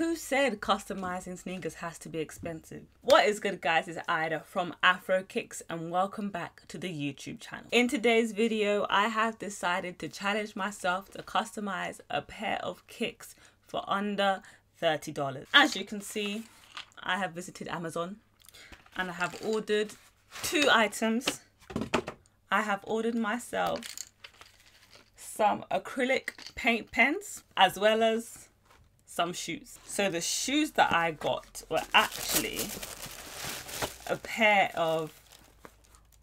Who said customizing sneakers has to be expensive? What is good guys, it's Ida from Afro Kickz and welcome back to the YouTube channel. In today's video, I have decided to challenge myself to customize a pair of kicks for under $30. As you can see, I have visited Amazon and I have ordered two items. I have ordered myself some acrylic paint pens as well as some shoes. So the shoes that I got were actually a pair of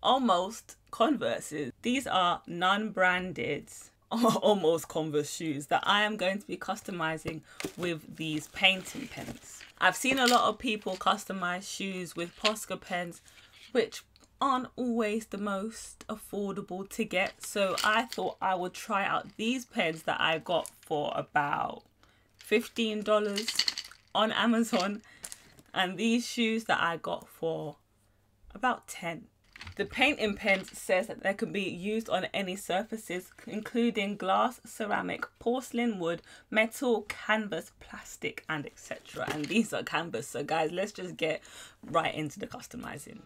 almost Converses. These are non-branded almost Converse shoes that I am going to be customizing with these painting pens. I've seen a lot of people customize shoes with Posca pens which aren't always the most affordable to get so I thought I would try out these pens that I got for about $15 on Amazon and these shoes that I got for about 10 the paint painting pen says that they can be used on any surfaces including glass, ceramic, porcelain, wood, metal, canvas, plastic and etc. And these are canvas so guys let's just get right into the customizing.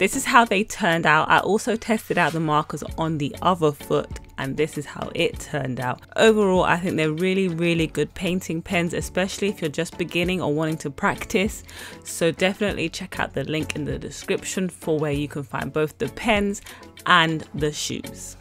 This is how they turned out. I also tested out the markers on the other foot and this is how it turned out. Overall, I think they're really, really good painting pens, especially if you're just beginning or wanting to practice. So definitely check out the link in the description for where you can find both the pens and the shoes.